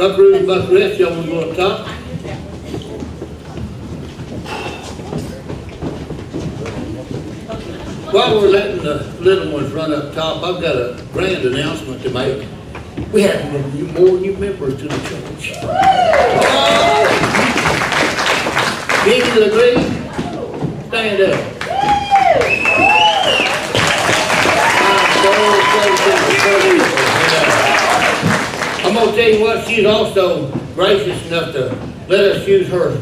Up top? While we're letting the little ones run up top, I've got a grand announcement to make. We have more new members to the church. Deacon Legree, stand up. I'm gonna tell you what, she's also gracious enough to let us use her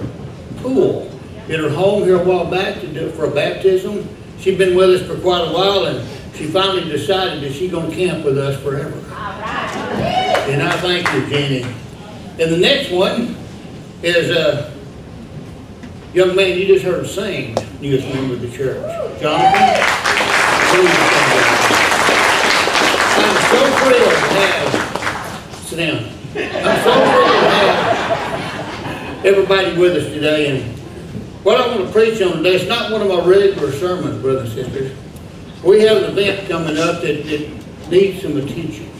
pool in her home here a while back to do for a baptism. She's been with us for quite a while, and she finally decided that she's going to camp with us forever. And I thank you, Jenny. And the next one is a young man you just heard sing, newest member of the church. Jonathan. I'm so thrilled to have, sit down. I'm so thrilled to have everybody with us today. And what I want to preach on today, it's not one of my regular sermons, brothers and sisters. We have an event coming up that, that needs some attention.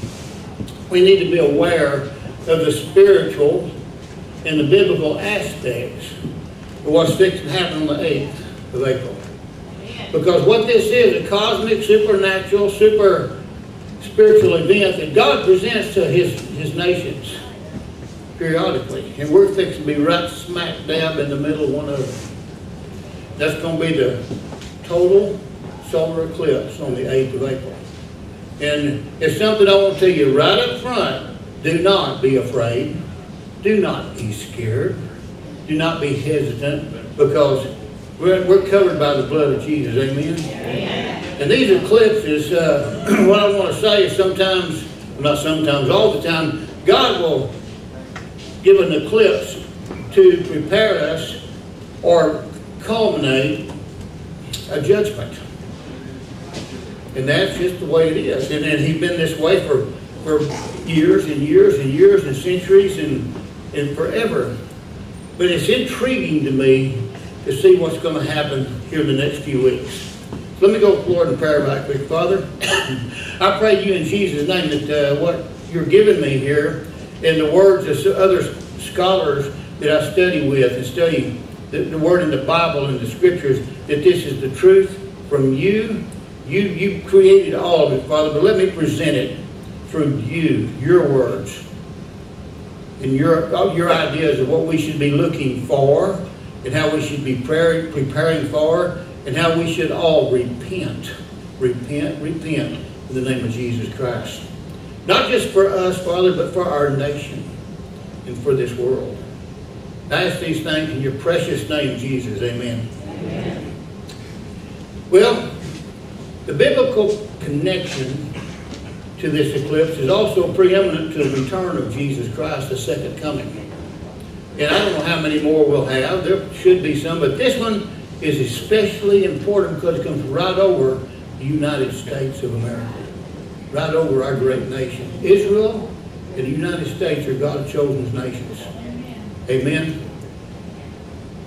We need to be aware of the spiritual and the biblical aspects of what's fixing to happen on the 8th of April. Because what this is, a cosmic, supernatural, super spiritual event that God presents to his, his nations periodically. And we're fixing to be right smack dab in the middle of one of them. That's going to be the total solar eclipse on the 8th of April. And it's something I want to tell you right up front. Do not be afraid. Do not be scared. Do not be hesitant because we're, we're covered by the blood of Jesus. Amen? Amen. And these eclipses, uh, what I want to say is sometimes, not sometimes, all the time, God will give an eclipse to prepare us or culminate a judgment. And that's just the way it is. And, and he's been this way for, for years and years and years and centuries and, and forever. But it's intriguing to me to see what's going to happen here in the next few weeks. Let me go forward in prayer right quick. Father, I pray you in Jesus' name that uh, what you're giving me here in the words of other scholars that I study with and study the, the word in the Bible and the scriptures that this is the truth from you. You, you created all of it, Father, but let me present it through you, your words, and your, your ideas of what we should be looking for and how we should be preparing, preparing for and how we should all repent. Repent, repent in the name of Jesus Christ. Not just for us, Father, but for our nation and for this world. I ask these things in your precious name, Jesus. Amen. Amen. Well, the biblical connection to this eclipse is also preeminent to the return of Jesus Christ, the second coming. And I don't know how many more we'll have. There should be some, but this one is especially important because it comes right over the United States of America, right over our great nation. Israel and the United States are God's chosen nations. Amen.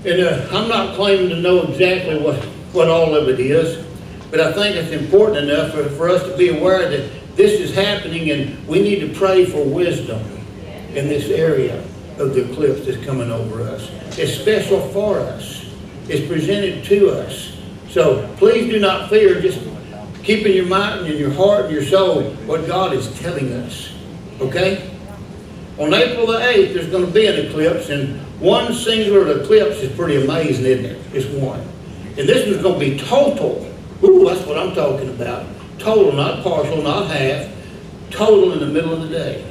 And uh, I'm not claiming to know exactly what, what all of it is, but I think it's important enough for, for us to be aware that this is happening and we need to pray for wisdom in this area of the eclipse that's coming over us. It's special for us. It's presented to us. So please do not fear. Just keep in your mind and your heart and your soul what God is telling us. Okay? On April the 8th, there's going to be an eclipse, and one singular eclipse is pretty amazing, isn't it? It's one. And this one's going to be total. Ooh, that's what I'm talking about. Total, not partial, not half. Total in the middle of the day.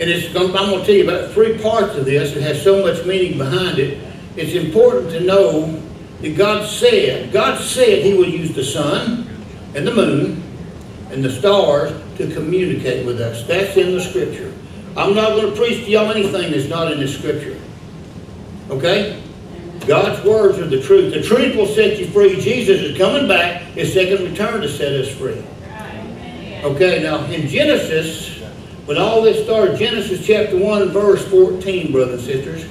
And it's I'm going to tell you about three parts of this. It has so much meaning behind it. It's important to know that God said, God said he would use the sun and the moon and the stars to communicate with us. That's in the scripture. I'm not going to preach to y'all anything that's not in the scripture. Okay? God's words are the truth. The truth will set you free. Jesus is coming back, his second return to set us free. Okay, now in Genesis, when all this started, Genesis chapter 1 verse 14, brothers and sisters,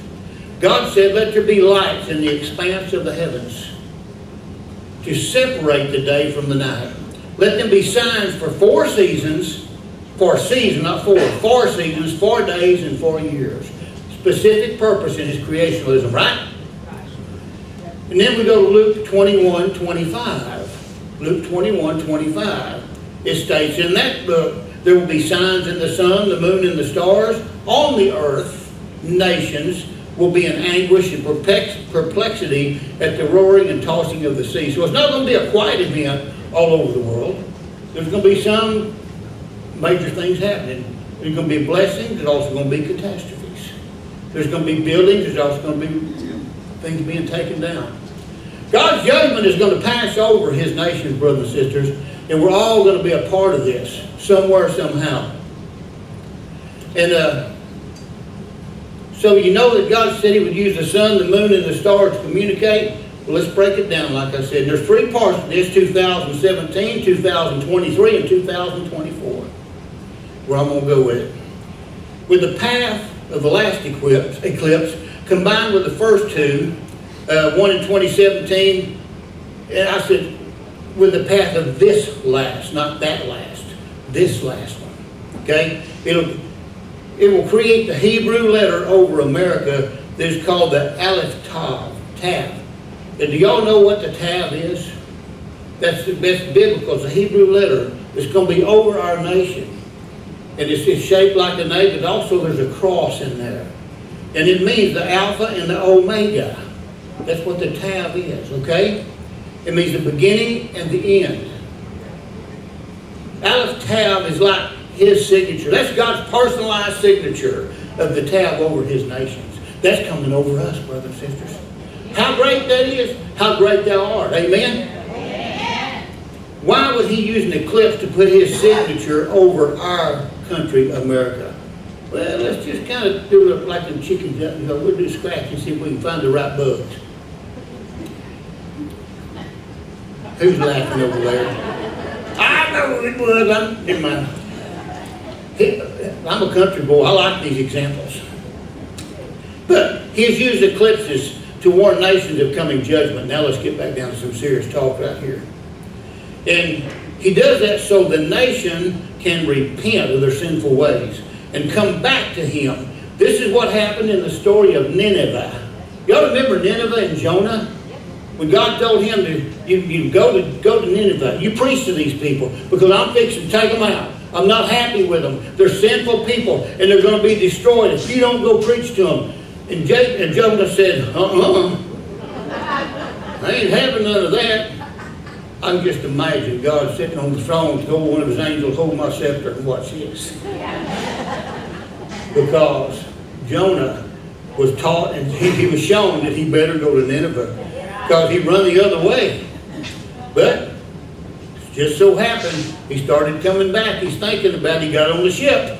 God said, let there be lights in the expanse of the heavens to separate the day from the night. Let them be signs for four seasons for seasons, not four, four seasons, four days, and four years. Specific purpose in his creationalism, right? And then we go to Luke 21, 25. Luke 21, 25. It states in that book, there will be signs in the sun, the moon, and the stars. On the earth, nations will be in anguish and perplexity at the roaring and tossing of the sea. So it's not going to be a quiet event all over the world. There's going to be some major things happening. There's going to be blessings. There's also going to be catastrophes. There's going to be buildings. There's also going to be things being taken down. God's judgment is going to pass over his nations, brothers and sisters, and we're all going to be a part of this, somewhere, somehow. And uh, so you know that God said he would use the sun, the moon, and the stars to communicate. Well, let's break it down, like I said. There's three parts to this, 2017, 2023, and 2024, where I'm going to go with it. With the path of the last eclipse, eclipse combined with the first two, uh, one in 2017, and I said, with the path of this last, not that last, this last one. Okay? It'll it will create the Hebrew letter over America that is called the Aleph Tav. Tav. And do y'all know what the Tav is? That's the best biblical. It's a Hebrew letter It's going to be over our nation. And it's, it's shaped like an a but also there's a cross in there. And it means the Alpha and the Omega. That's what the Tav is, okay? It means the beginning and the end. Aleph Tav is like his signature. That's God's personalized signature of the Tav over his nations. That's coming over us, brothers and sisters. How great that is, how great thou art. Amen? Why would he use an eclipse to put his signature over our country, America? Well, let's just kind of do it like the chickens. You know, we'll do scratch and see if we can find the right bugs. Who's laughing over there? I know it was. I'm, in my, I'm a country boy. I like these examples. But he's used eclipses to warn nations of coming judgment. Now let's get back down to some serious talk right here. And he does that so the nation can repent of their sinful ways and come back to him. This is what happened in the story of Nineveh. Y'all remember Nineveh and Jonah? When God told him to you, you go to go to Nineveh, you preach to these people because I'm fixing to take them out. I'm not happy with them. They're sinful people and they're going to be destroyed if you don't go preach to them. And, Jake, and Jonah said, uh-uh. I ain't having none of that. I can just imagine God sitting on the throne, told one of his angels, hold my scepter and watch this. because Jonah was taught and he, he was shown that he better go to Nineveh because he run the other way. But just so happened, he started coming back. He's thinking about it. He got on the ship.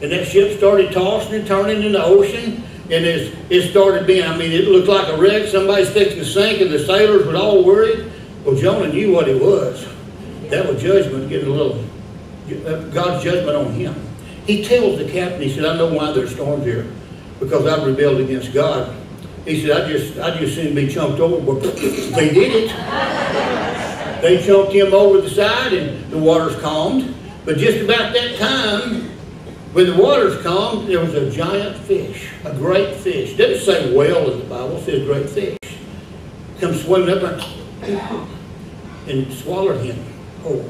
And that ship started tossing and turning in the ocean. And it, it started being, I mean, it looked like a wreck. Somebody's fixing to sink, and the sailors were all worried. Well, Jonah knew what it was. That was judgment, getting a little, God's judgment on him. He tells the captain, he said, I know why there's storms here. Because I've rebelled against God. He said, I just, I just seen be chunked over. they did it. They chunked him over the side and the waters calmed. But just about that time, when the waters calmed, there was a giant fish, a great fish. It doesn't say whale in the Bible, it says great fish. Come swimming up and, and swallowed him whole.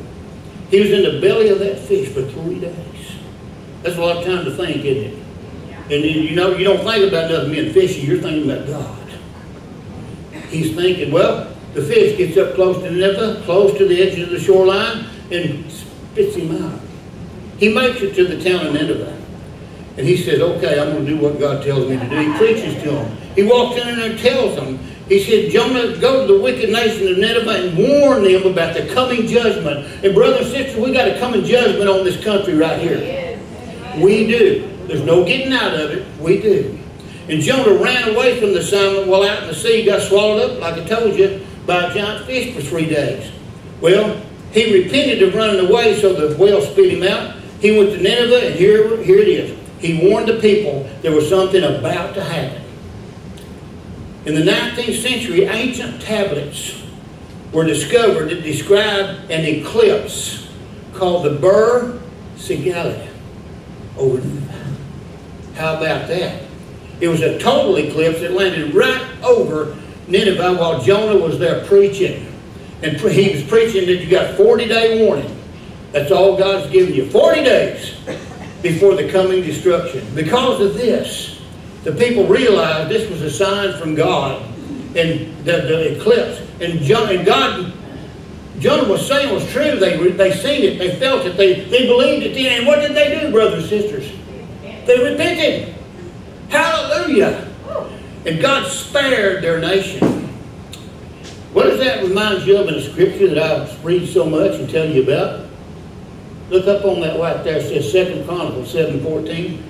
He was in the belly of that fish for three days. That's a lot of time to think, isn't it? And you know, you don't think about nothing being fishy, you're thinking about God. He's thinking, well, the fish gets up close to Nineveh, close to the edge of the shoreline, and spits him out. He makes it to the town of Nineveh. And he says, okay, I'm going to do what God tells me to do. He preaches to them. He walks in and tells them, he said, Jonah, go to the wicked nation of Nineveh and warn them about the coming judgment. And brothers and sisters, we got a coming judgment on this country right here. We do. There's no getting out of it. We do. And Jonah ran away from the sun while out in the sea, got swallowed up, like I told you, by a giant fish for three days. Well, he repented of running away, so the whale spit him out. He went to Nineveh, and here, here it is. He warned the people there was something about to happen. In the 19th century, ancient tablets were discovered that describe an eclipse called the Bur Sigalia over. How about that? It was a total eclipse that landed right over Nineveh while Jonah was there preaching. And he was preaching that you got 40 day warning. That's all God's given you. 40 days before the coming destruction. Because of this, the people realized this was a sign from God and the, the eclipse. And, John, and God, Jonah was saying was true. They, they seen it. They felt it. They, they believed it. And what did they do, brothers and sisters? They repented. Hallelujah. And God spared their nation. What does that remind you of in the scripture that I read so much and tell you about? Look up on that right there. It says Second Chronicles 7.14.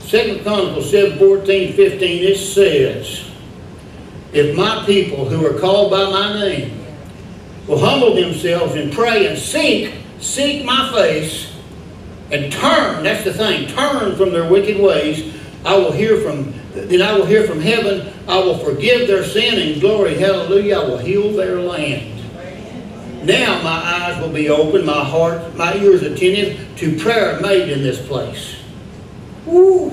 Second Chronicles 7, 14, 15, it says, If my people who are called by my name will humble themselves and pray and seek, seek my face, and turn, that's the thing, turn from their wicked ways, I will hear from, then I will hear from heaven, I will forgive their sin and glory, hallelujah, I will heal their land. Now my eyes will be open, my heart, my ears attentive to prayer made in this place. Woo!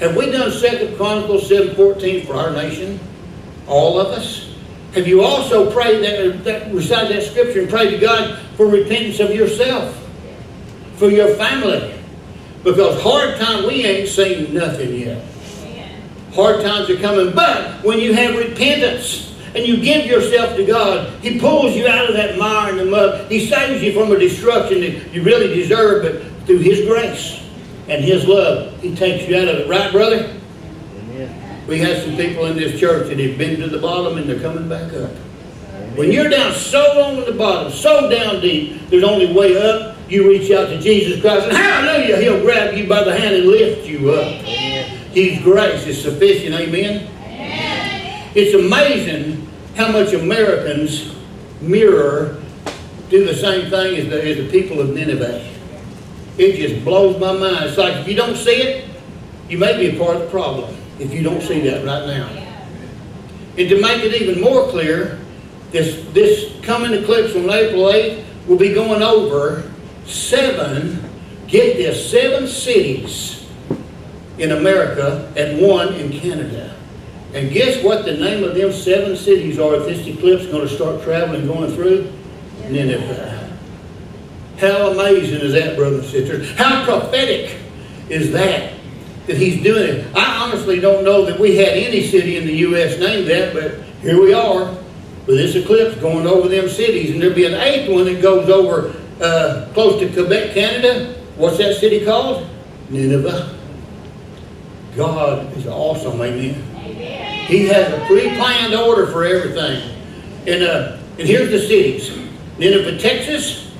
Have we done Second Chronicles 7.14 for our nation? All of us? Have you also prayed that, that recite that scripture and prayed to God for repentance of yourself? For your family? Because hard time, we ain't seen nothing yet. Hard times are coming. But when you have repentance, and you give yourself to God, He pulls you out of that mire and the mud. He saves you from a destruction that you really deserve, but through His grace and His love, He takes you out of it. Right, brother? Amen. We have some people in this church that have been to the bottom and they're coming back up. When you're down so long in the bottom, so down deep, there's only way up. You reach out to Jesus Christ, and hallelujah, He'll grab you by the hand and lift you up. Amen. His grace is sufficient. Amen. Amen. It's amazing how much Americans mirror, do the same thing as the, as the people of Nineveh. It just blows my mind. It's like if you don't see it, you may be a part of the problem if you don't see that right now. And to make it even more clear, this, this coming eclipse on April 8th will be going over seven, get this, seven cities in America and one in Canada. And guess what the name of them seven cities are if this eclipse is going to start traveling going through? Nineveh. How amazing is that, brothers and sisters? How prophetic is that? That he's doing it. I honestly don't know that we had any city in the U.S. named that, but here we are with this eclipse going over them cities. And there'll be an eighth one that goes over uh, close to Quebec, Canada. What's that city called? Nineveh. God is awesome, amen. He has a pre-planned order for everything. And, uh, and here's the cities. Nineveh, Texas,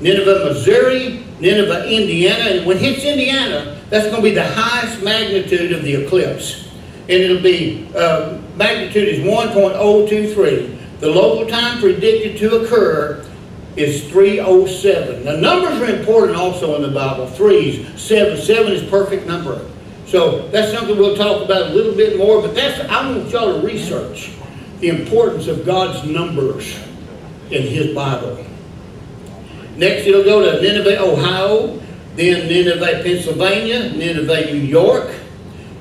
Nineveh, Missouri, Nineveh, Indiana. And when it hits Indiana, that's going to be the highest magnitude of the eclipse. And it'll be, uh, magnitude is 1.023. The local time predicted to occur is 307. Now numbers are important also in the Bible. Threes, seven. Seven is perfect number. So that's something we'll talk about a little bit more, but that's I want y'all to research the importance of God's numbers in His Bible. Next, it'll go to Nineveh, Ohio, then Nineveh, Pennsylvania, Nineveh, New York,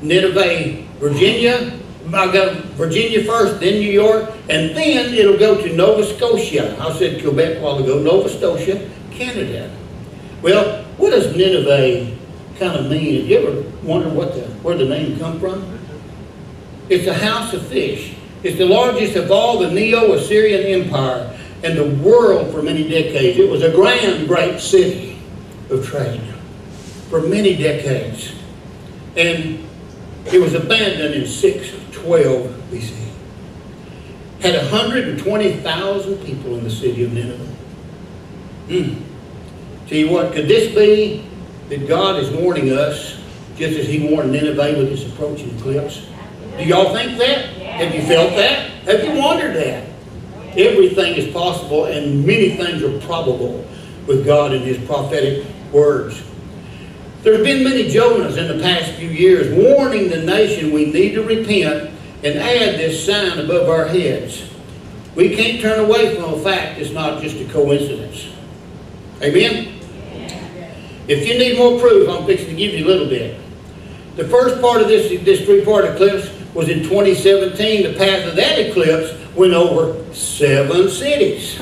Nineveh, Virginia. I got Virginia first, then New York, and then it'll go to Nova Scotia. I said Quebec a while ago, Nova Scotia, Canada. Well, what does Nineveh kind of mean. Have you ever wondered what the, where the name come from? It's a house of fish. It's the largest of all the Neo-Assyrian Empire and the world for many decades. It was a grand, great city of trade for many decades. And it was abandoned in 612 BC. Had 120,000 people in the city of Nineveh. Hmm. Tell you what, could this be that God is warning us, just as He warned Nineveh with this approaching eclipse? Do y'all think that? Have you felt that? Have you wondered that? Everything is possible and many things are probable with God and His prophetic words. There's been many Jonahs in the past few years warning the nation we need to repent and add this sign above our heads. We can't turn away from the fact it's not just a coincidence. Amen? If you need more proof, I'm fixing to give you a little bit. The first part of this, this three-part eclipse was in 2017. The path of that eclipse went over seven cities.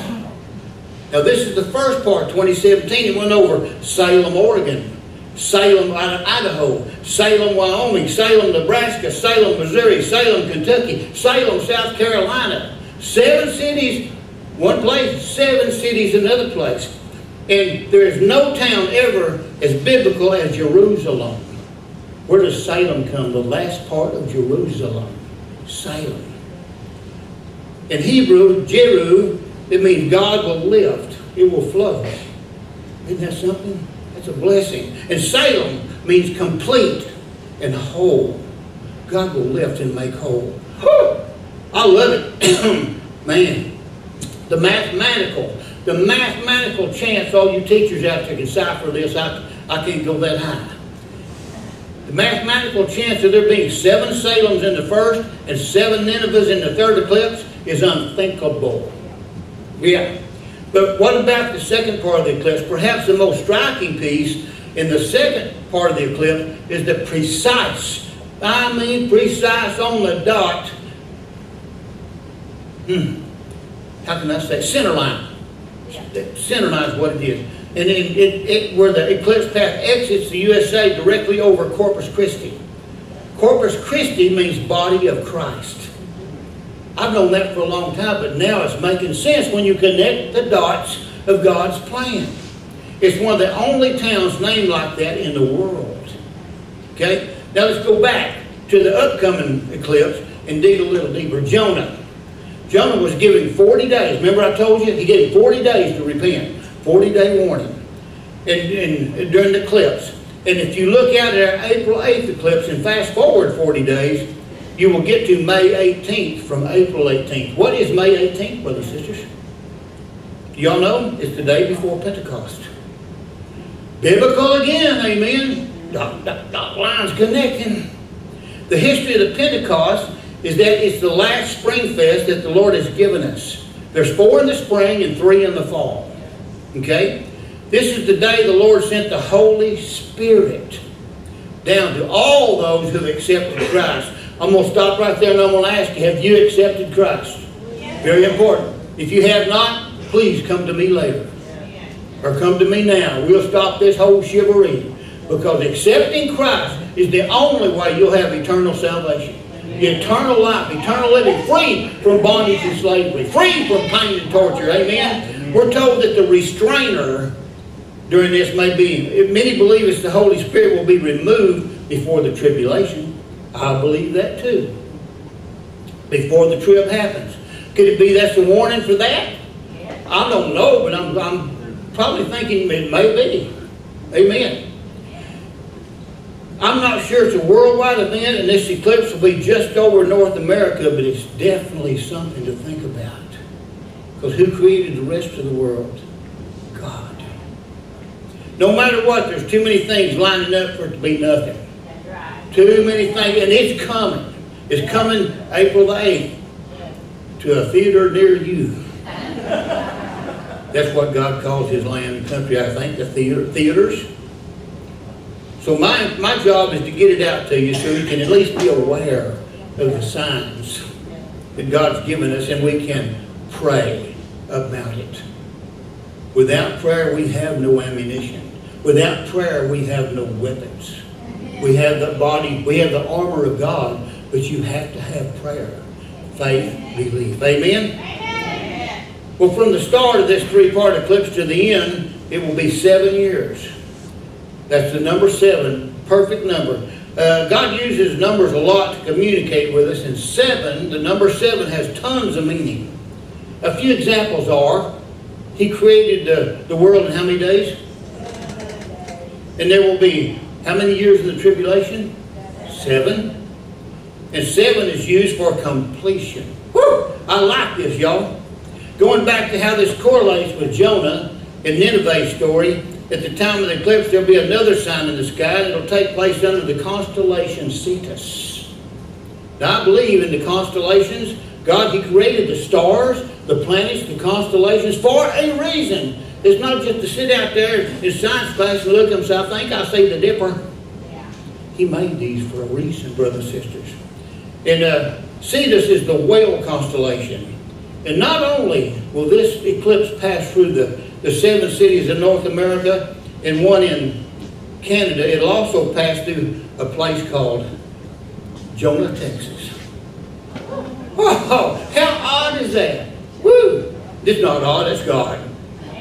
Now this is the first part, 2017. It went over Salem, Oregon, Salem, Idaho, Salem, Wyoming, Salem, Nebraska, Salem, Missouri, Salem, Kentucky, Salem, South Carolina. Seven cities, one place, seven cities, another place. And there is no town ever as biblical as Jerusalem. Where does Salem come? The last part of Jerusalem. Salem. In Hebrew, Jeru, it means God will lift. It will flourish. Isn't that something? That's a blessing. And Salem means complete and whole. God will lift and make whole. I love it. Man, the mathematical, the mathematical chance, all you teachers out there can cipher this, I, I can't go that high. The mathematical chance of there being seven Salems in the first and seven Ninevehs in the third eclipse is unthinkable. Yeah. But what about the second part of the eclipse? Perhaps the most striking piece in the second part of the eclipse is the precise, I mean precise on the dot, hmm, how can I say, center line. Center line is what it is. And it, it, it, where the eclipse path exits the USA directly over Corpus Christi. Corpus Christi means body of Christ. I've known that for a long time, but now it's making sense when you connect the dots of God's plan. It's one of the only towns named like that in the world. Okay? Now let's go back to the upcoming eclipse and dig a little deeper. Jonah. Jonah was given 40 days. Remember I told you? He gave 40 days to repent. 40 day warning and, and, during the eclipse. And if you look out at our April 8th eclipse and fast forward 40 days, you will get to May 18th from April 18th. What is May 18th, brothers and sisters? Y'all know? It's the day before Pentecost. Biblical again, amen. Lines connecting. The history of the Pentecost is that it's the last spring fest that the Lord has given us. There's four in the spring and three in the fall. Okay? This is the day the Lord sent the Holy Spirit down to all those who have accepted Christ. I'm going to stop right there and I'm going to ask you, have you accepted Christ? Yes. Very important. If you have not, please come to me later. Or come to me now. We'll stop this whole chivalry. Because accepting Christ is the only way you'll have eternal salvation. Eternal life, eternal living, free from bondage and slavery, free from pain and torture. Amen? We're told that the restrainer during this may be, many believe it's the Holy Spirit will be removed before the tribulation. I believe that too. Before the trip happens. Could it be that's a warning for that? I don't know, but I'm, I'm probably thinking it may be. Amen. I'm not sure it's a worldwide event, and this eclipse will be just over North America, but it's definitely something to think about. Because who created the rest of the world? God. No matter what, there's too many things lining up for it to be nothing. Too many things, and it's coming. It's coming April the 8th to a theater near you. That's what God calls his land and country, I think, the theater, theaters. So my, my job is to get it out to you so you can at least be aware of the signs that God's given us and we can pray about it. Without prayer, we have no ammunition. Without prayer, we have no weapons. We have the body, we have the armor of God, but you have to have prayer, faith, belief. Amen? Amen. Well, from the start of this three-part eclipse to the end, it will be seven years. That's the number seven, perfect number. Uh, God uses numbers a lot to communicate with us, and seven, the number seven has tons of meaning. A few examples are, He created the, the world in how many days? And there will be how many years in the tribulation? Seven. And seven is used for completion. Woo! I like this, y'all. Going back to how this correlates with Jonah and Nineveh's story, at the time of the eclipse, there'll be another sign in the sky that'll take place under the constellation Cetus. Now, I believe in the constellations. God, He created the stars, the planets, the constellations for a reason It's not just to sit out there in science class and look at them and say, I think I see the dipper. Yeah. He made these for a reason, brothers and sisters. And uh, Cetus is the whale constellation. And not only will this eclipse pass through the, the seven cities of North America and one in Canada, it'll also pass through a place called Jonah, Texas. Oh, how odd is that? Woo! It's not odd, it's God.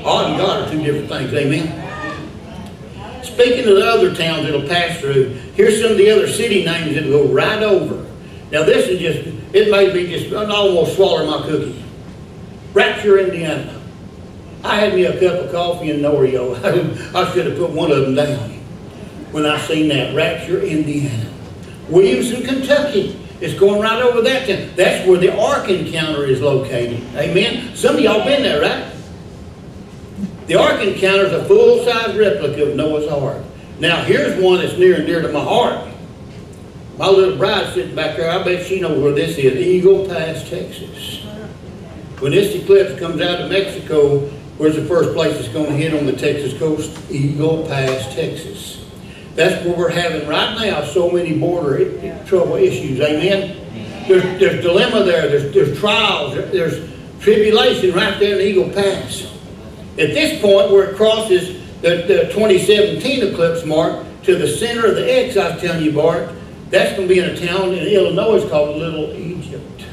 Odd and God are two different things, amen? Speaking of the other towns it'll pass through, here's some of the other city names that'll go right over. Now this is just, it made me just i almost swallow my cookie. Rapture, Indiana. I had me a cup of coffee and Oreo. I should have put one of them down when I seen that. Rapture, Indiana. Williamstown, Kentucky. It's going right over that town. That's where the Ark Encounter is located. Amen. Some of y'all been there, right? The Ark Encounter is a full-size replica of Noah's Ark. Now, here's one that's near and dear to my heart. My little bride sitting back there, I bet she knows where this is, Eagle Pass, Texas. When this eclipse comes out of Mexico, where's the first place it's going to hit on the Texas coast? Eagle Pass, Texas. That's where we're having right now so many border trouble issues. Amen? There's, there's dilemma there. There's, there's trials. There's tribulation right there in Eagle Pass. At this point, where it crosses the, the 2017 eclipse mark to the center of the X, I was telling you, Bart, that's going to be in a town in Illinois called Little Egypt.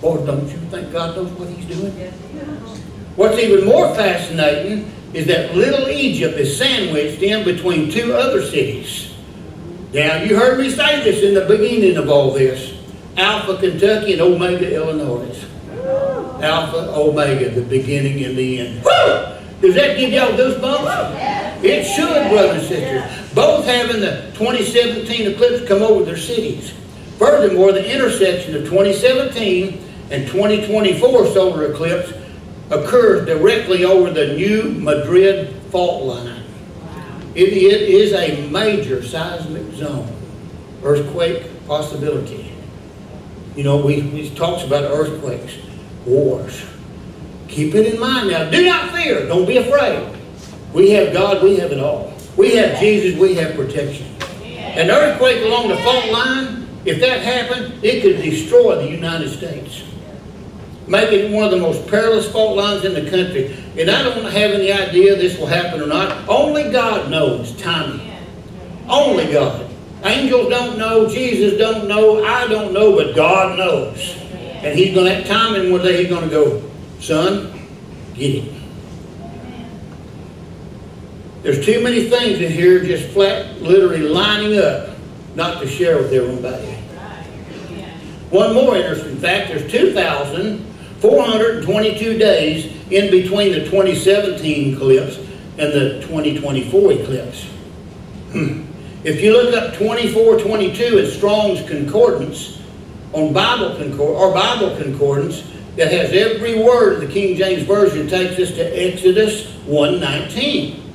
Boy, don't you think God knows what He's doing? What's even more fascinating is that Little Egypt is sandwiched in between two other cities. Now, you heard me say this in the beginning of all this. Alpha, Kentucky, and Omega, Illinois. Alpha, Omega, the beginning and the end. Woo! Does that give y'all goosebumps? It should, brothers and sisters. Both having the 2017 eclipse come over their cities. Furthermore, the intersection of 2017 and 2024 solar eclipse occurs directly over the new Madrid fault line. It, it is a major seismic zone, earthquake possibility. You know, we, we talks about earthquakes, wars. Keep it in mind now. Do not fear. Don't be afraid. We have God. We have it all. We have Jesus. We have protection. An earthquake along the fault line, if that happened, it could destroy the United States making it one of the most perilous fault lines in the country. And I don't have any idea this will happen or not. Only God knows timing. Only God. Angels don't know, Jesus don't know, I don't know, but God knows. And He's going to have timing one day He's going to go, son, get it. There's too many things in here just flat, literally lining up not to share with everybody. One more interesting fact, there's 2,000 422 days in between the 2017 eclipse and the 2024 eclipse. Hmm. If you look up 2422 in Strong's Concordance on Bible Concord or Bible Concordance, that has every word of the King James Version takes us to Exodus 119.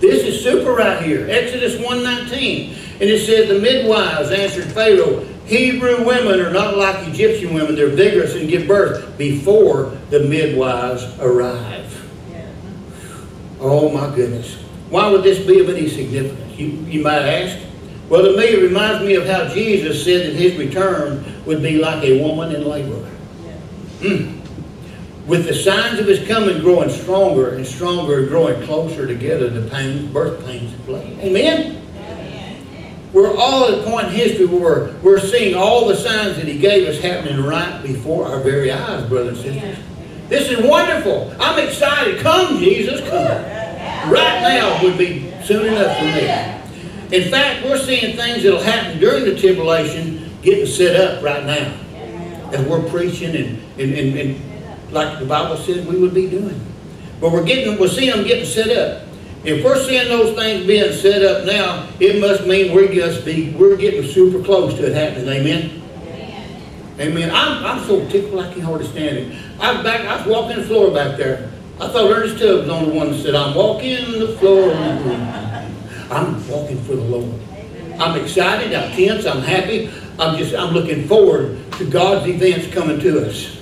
This is super right here. Exodus 119. And it says, The midwives answered Pharaoh, Hebrew women are not like Egyptian women. They're vigorous and give birth before the midwives arrive. Oh my goodness. Why would this be of any significance? You, you might ask. Well, to me, it reminds me of how Jesus said that his return would be like a woman in labor. Mm. With the signs of his coming growing stronger and stronger and growing closer together, the pains, birth pains of Amen? We're all at a point in history where we're seeing all the signs that he gave us happening right before our very eyes, brothers and sisters. This is wonderful. I'm excited. Come, Jesus, come. Right now would be soon enough for me. In fact, we're seeing things that'll happen during the tribulation getting set up right now. As we're preaching and, and, and, and like the Bible said we would be doing. But we're getting we're seeing them getting set up. If we're seeing those things being set up now, it must mean we're just be we're getting super close to it happening. Amen. Amen. I'm, I'm so tickled I can hardly stand it. I was back. I was walking the floor back there. I thought Ernest Tubbs was the one that said, "I'm walking the floor." I'm walking for the Lord. I'm excited. I'm tense. I'm happy. I'm just. I'm looking forward to God's events coming to us.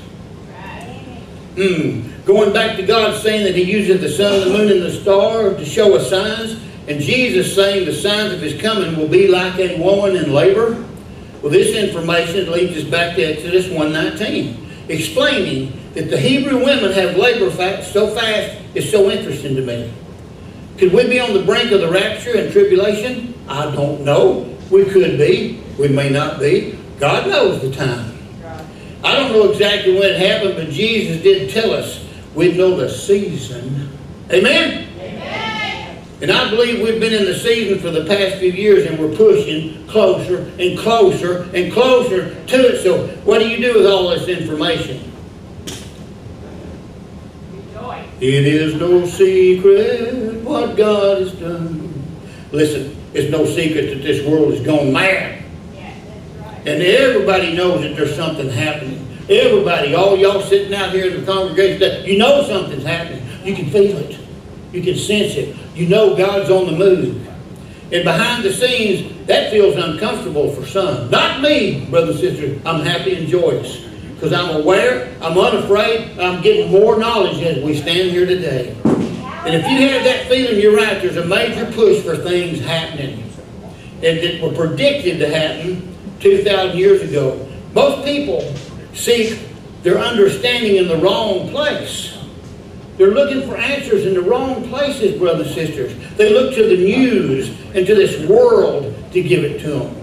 Hmm. going back to God saying that He uses the sun, the moon, and the star to show us signs, and Jesus saying the signs of His coming will be like a woman in labor. Well, this information leads us back to Exodus 1.19, explaining that the Hebrew women have labor facts so fast is so interesting to me. Could we be on the brink of the rapture and tribulation? I don't know. We could be. We may not be. God knows the time. I don't know exactly when it happened, but Jesus did tell us we know the season. Amen? Amen? And I believe we've been in the season for the past few years and we're pushing closer and closer and closer to it. So what do you do with all this information? It is no secret what God has done. Listen, it's no secret that this world has gone mad. And everybody knows that there's something happening. Everybody, all y'all sitting out here in the congregation, you know something's happening. You can feel it. You can sense it. You know God's on the move. And behind the scenes, that feels uncomfortable for some. Not me, brothers and sisters. I'm happy and joyous because I'm aware, I'm unafraid, I'm getting more knowledge as we stand here today. And if you have that feeling, you're right, there's a major push for things happening and that were predicted to happen 2,000 years ago. Most people seek their understanding in the wrong place. They're looking for answers in the wrong places, brothers and sisters. They look to the news and to this world to give it to them.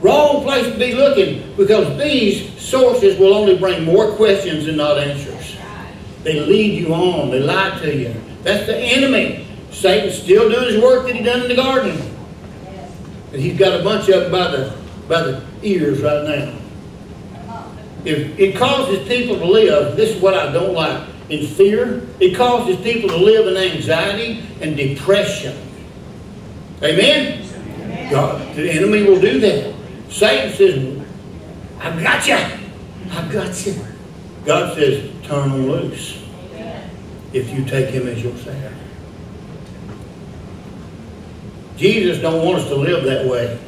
Wrong place to be looking because these sources will only bring more questions and not answers. They lead you on. They lie to you. That's the enemy. Satan's still doing his work that he done in the garden. And he's got a bunch of them by the, by the ears right now. If it causes people to live, this is what I don't like, in fear. It causes people to live in anxiety and depression. Amen? God, the enemy will do that. Satan says, I've got you. I've got you. God says, turn him loose if you take him as your savior. Jesus don't want us to live that way.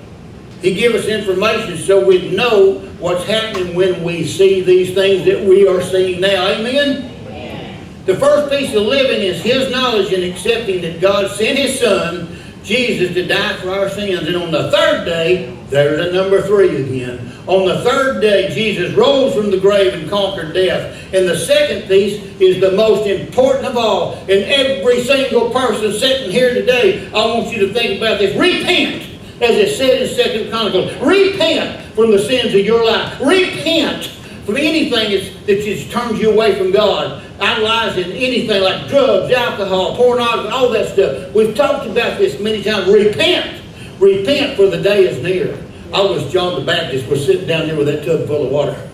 He give us information so we know what's happening when we see these things that we are seeing now. Amen? Amen? The first piece of living is His knowledge and accepting that God sent His Son Jesus to die for our sins. And on the third day, there's a number three again. On the third day, Jesus rose from the grave and conquered death. And the second piece is the most important of all. And every single person sitting here today, I want you to think about this. Repent, as it said in Second Chronicles. Repent from the sins of your life. Repent from anything that just turns you away from God idolizing anything like drugs, alcohol, pornography, all that stuff. We've talked about this many times. Repent. Repent for the day is near. I was John the Baptist. We're sitting down there with that tub full of water.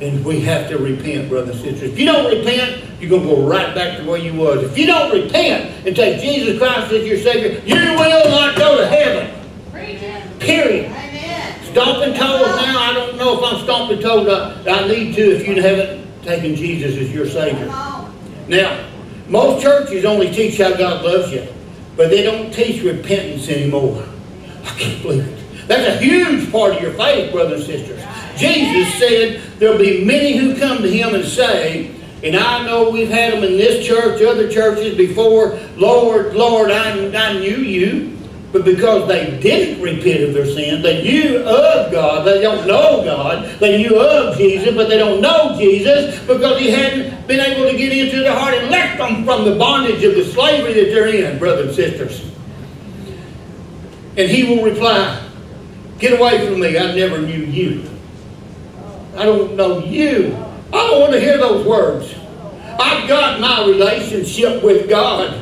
And we have to repent, brothers and sisters. If you don't repent, you're going to go right back to where you was. If you don't repent and take Jesus Christ as your Savior, you will not go to heaven. Period. Stomping toes now, I don't know if I'm stomping toes. I, I need to if you haven't taken Jesus as your Savior. Now, most churches only teach how God loves you, but they don't teach repentance anymore. I can't believe it. That's a huge part of your faith, brothers and sisters. Jesus said there'll be many who come to Him and say, and I know we've had them in this church, other churches before, Lord, Lord, I, I knew you. But because they didn't repent of their sin, they knew of God. They don't know God. They knew of Jesus, but they don't know Jesus because he hadn't been able to get into their heart and left them from the bondage of the slavery that they're in, brothers and sisters. And he will reply, Get away from me. I never knew you. I don't know you. I don't want to hear those words. I've got my relationship with God.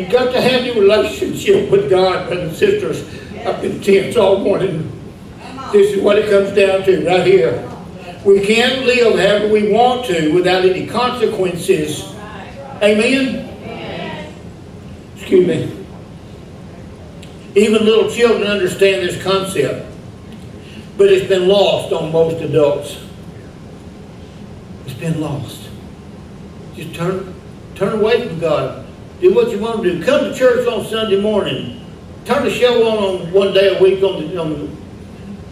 You've got to have your relationship with God, brothers and sisters. I've been tense all morning. This is what it comes down to right here. We can't live however we want to without any consequences. Amen? Excuse me. Even little children understand this concept. But it's been lost on most adults. It's been lost. Just turn, turn away from God. Do what you want to do. Come to church on Sunday morning. Turn the show on, on one day a week on the, on.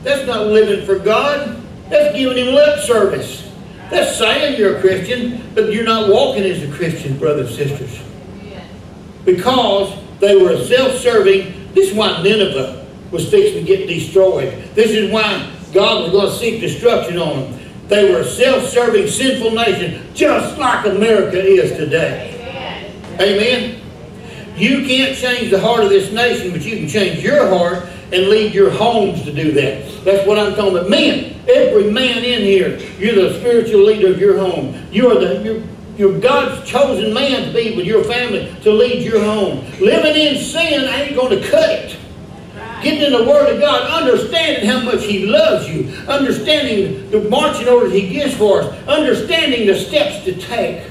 That's not living for God. That's giving Him lip service. That's saying you're a Christian, but you're not walking as a Christian, brothers and sisters. Because they were self-serving. This is why Nineveh was fixing to get destroyed. This is why God was going to seek destruction on them. They were a self-serving, sinful nation, just like America is today. Amen. You can't change the heart of this nation, but you can change your heart and lead your homes to do that. That's what I'm talking about. Men, every man in here, you're the spiritual leader of your home. You are the you're, you're God's chosen man to be with your family to lead your home. Living in sin ain't going to cut it. Getting in the Word of God, understanding how much He loves you, understanding the marching orders He gives for us, understanding the steps to take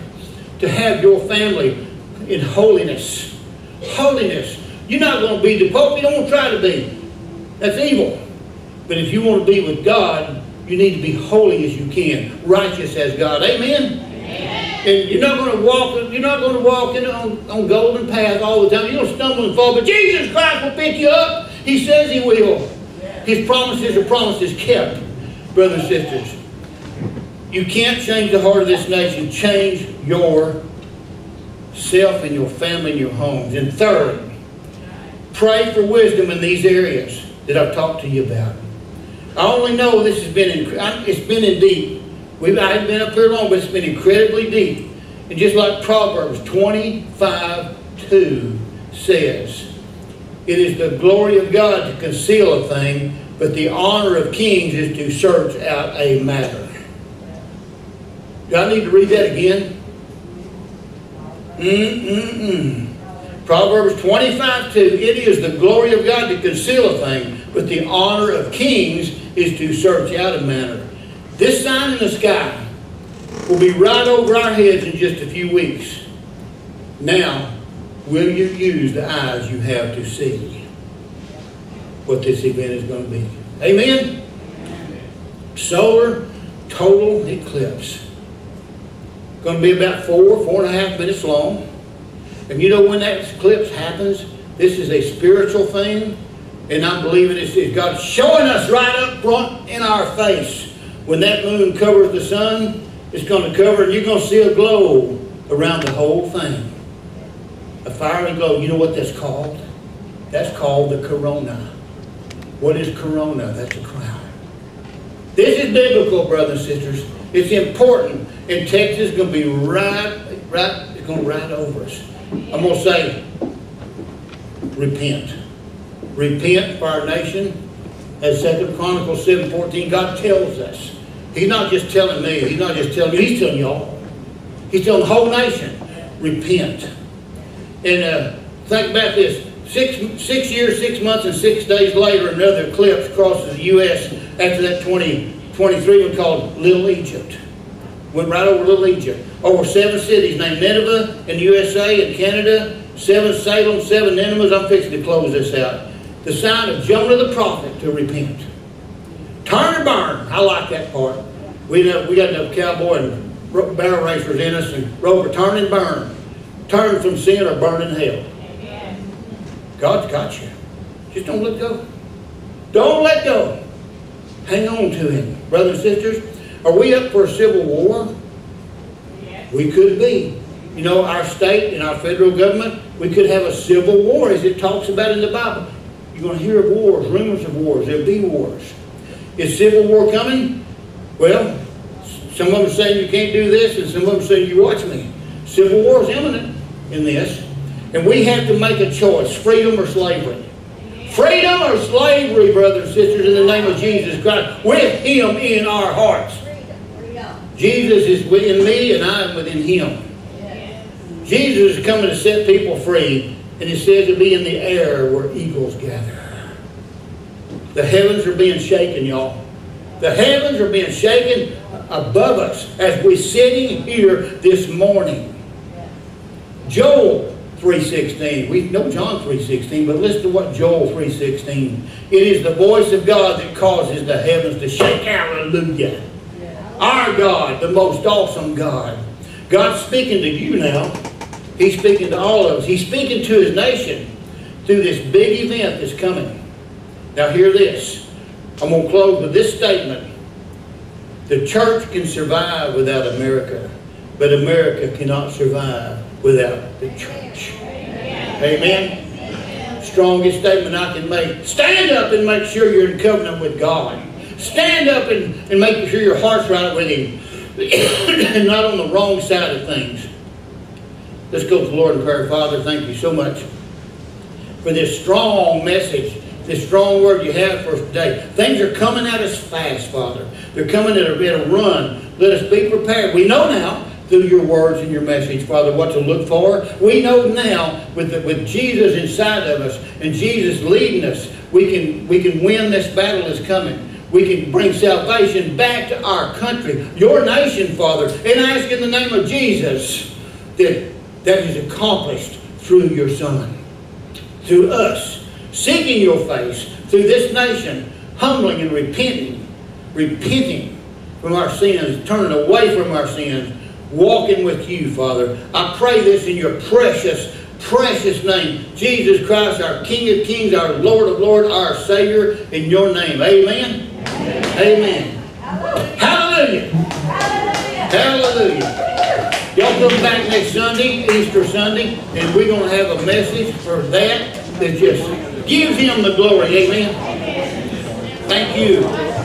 to have your family in holiness. Holiness. You're not going to be the Pope. You don't try to be. That's evil. But if you want to be with God, you need to be holy as you can, righteous as God. Amen. And you're not going to walk. You're not going to walk in on, on golden paths all the time. You're going to stumble and fall. But Jesus Christ will pick you up. He says He will. His promises are promises kept, brothers and sisters. You can't change the heart of this nation. Change your self and your family and your homes. And third, pray for wisdom in these areas that I've talked to you about. I only know this has been in, it's been in deep. We've I haven't been up here long, but it's been incredibly deep. And just like Proverbs 25, 2 says, it is the glory of God to conceal a thing, but the honor of kings is to search out a matter. Do I need to read that again? Mm-mm-mm. Proverbs 25, 2. It is the glory of God to conceal a thing, but the honor of kings is to search out a matter. This sign in the sky will be right over our heads in just a few weeks. Now, will you use the eyes you have to see what this event is going to be? Amen? Solar total eclipse. Going to be about four, four and a half minutes long. And you know when that eclipse happens, this is a spiritual thing. And I'm believing it's, it's God showing us right up front in our face. When that moon covers the sun, it's going to cover, and you're going to see a glow around the whole thing. A fiery glow. You know what that's called? That's called the corona. What is corona? That's a crown. This is biblical, brothers and sisters. It's important. And Texas is going to be right, right, it's going to ride over us. I'm going to say, repent. Repent for our nation. As Second Chronicles 7.14, God tells us. He's not just telling me. He's not just telling me. He's telling y'all. He's telling the whole nation, repent. And uh, think about this. Six, six years, six months, and six days later, another eclipse crosses the U.S. after that 2023 one called Little Egypt. Went right over Little Egypt. Over seven cities named Nineveh in the USA and Canada, seven Salem, seven Ninevehs. I'm fixing to close this out. The sign of Jonah the prophet to repent. Turn or burn. I like that part. We, we got enough cowboy and barrel racers in us and Rover, turn and burn. Turn from sin or burn in hell. God's got you. Just don't let go. Don't let go. Hang on to Him. Brothers and sisters, are we up for a civil war? We could be. You know, our state and our federal government, we could have a civil war as it talks about in the Bible. You're going to hear of wars, rumors of wars. There'll be wars. Is civil war coming? Well, some of them saying you can't do this, and some of them saying you watch me. Civil war is imminent in this. And we have to make a choice, freedom or slavery. Freedom or slavery, brothers and sisters, in the name of Jesus Christ, with Him in our hearts. Jesus is within me and I am within him. Jesus is coming to set people free. And it says to be in the air where eagles gather. The heavens are being shaken, y'all. The heavens are being shaken above us as we're sitting here this morning. Joel 3.16. We know John 3.16, but listen to what Joel 3.16. It is the voice of God that causes the heavens to shake. Hallelujah. Our God, the most awesome God. God's speaking to you now. He's speaking to all of us. He's speaking to his nation through this big event that's coming. Now hear this. I'm going to close with this statement. The church can survive without America, but America cannot survive without the church. Amen. Strongest statement I can make. Stand up and make sure you're in covenant with God. Stand up and, and make sure your heart's right with Him and not on the wrong side of things. Let's go to the Lord in prayer. Father, thank you so much for this strong message, this strong word you have for us today. Things are coming at us fast, Father. They're coming at a, at a run. Let us be prepared. We know now through your words and your message, Father, what to look for. We know now with, the, with Jesus inside of us and Jesus leading us, we can, we can win this battle that's coming. We can bring salvation back to our country, your nation, Father, and ask in the name of Jesus that that is accomplished through your Son, through us, seeking your face, through this nation, humbling and repenting, repenting from our sins, turning away from our sins, walking with you, Father. I pray this in your precious, precious name. Jesus Christ, our King of Kings, our Lord of Lords, our Savior, in your name. Amen. Amen. Hallelujah. Hallelujah. Y'all come back next Sunday, Easter Sunday, and we're going to have a message for that that just gives him the glory. Amen. Thank you.